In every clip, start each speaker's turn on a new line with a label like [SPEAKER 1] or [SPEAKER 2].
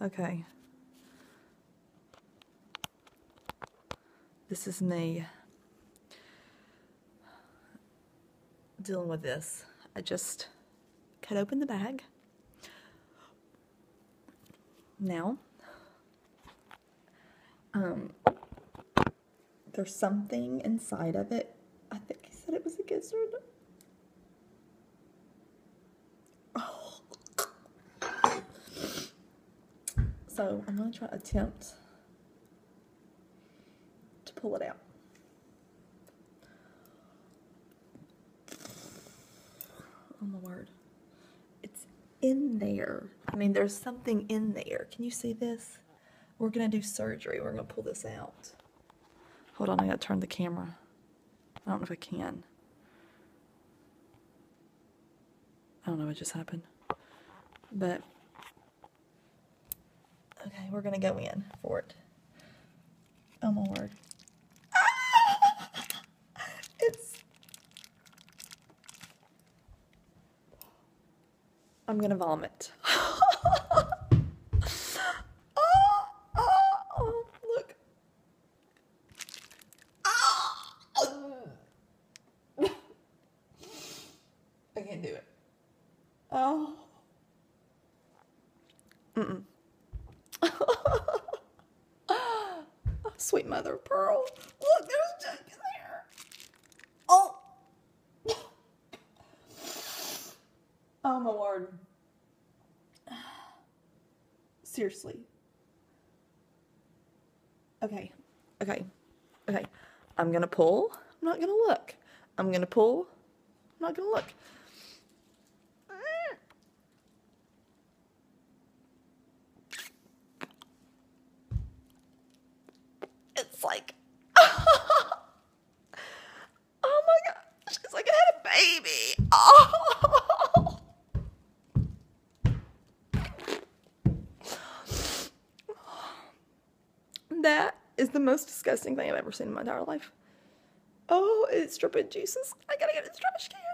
[SPEAKER 1] Okay. This is me dealing with this. I just cut open the bag. Now, um, there's something inside of it. I think he said it was a gizzard. So I'm gonna try attempt to pull it out. Oh my word. It's in there. I mean, there's something in there. Can you see this? We're gonna do surgery. We're gonna pull this out. Hold on, I gotta turn the camera. I don't know if I can. I don't know what just happened. But we're gonna go in for it. Oh my word. Ah! It's I'm gonna vomit. Ah! Ah! look. Ah! I can't do it. Oh. Sweet mother of pearl. Look, there's in there. Oh. Oh my word. Seriously. Okay. Okay. Okay. I'm gonna pull. I'm not gonna look. I'm gonna pull. I'm not gonna look. It's like Oh my gosh, it's like I had a baby. Oh. That is the most disgusting thing I've ever seen in my entire life. Oh, it's dripping juices. I gotta get it in the trash can.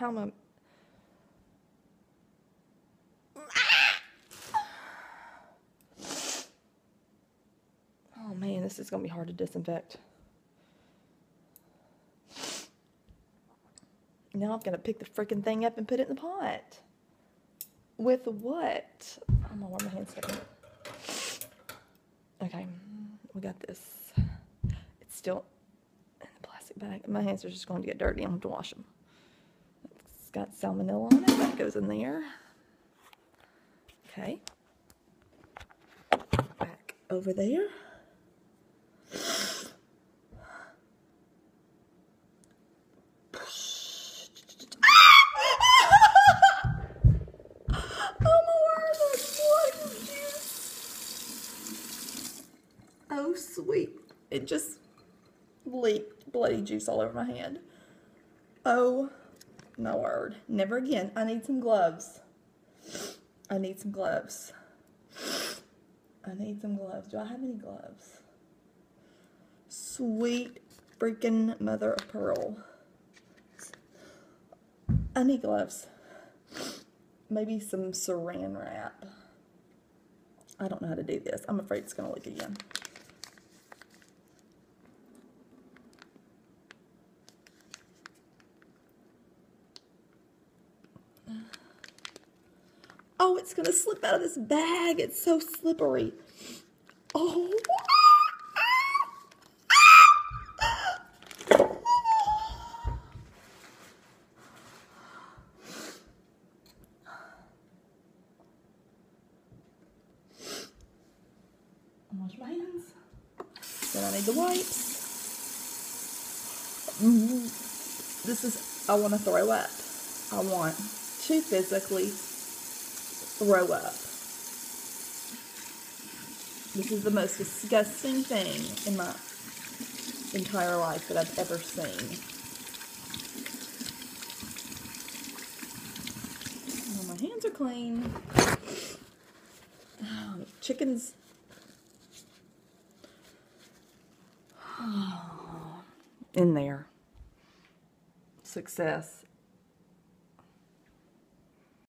[SPEAKER 1] Am Oh man, this is gonna be hard to disinfect. Now I'm going to pick the freaking thing up and put it in the pot. With what? Oh, I'm gonna warm my hands. Okay, we got this. It's still in the plastic bag. My hands are just going to get dirty. I'm going to to wash them. It's got salmonella on it. That goes in there. Okay. Back over there. Oh. Oh sweet. It just leaked bloody juice all over my hand. Oh my word. Never again. I need some gloves. I need some gloves. I need some gloves. Do I have any gloves? Sweet freaking mother of pearl. I need gloves. Maybe some saran wrap. I don't know how to do this. I'm afraid it's going to leak again. Oh, it's going to slip out of this bag. It's so slippery. Oh. Wash my hands. Then I need the wipes. Mhm. This is, I want to throw up. I want to physically throw up. This is the most disgusting thing in my entire life that I've ever seen. My hands are clean. Um, chickens. In there. Success.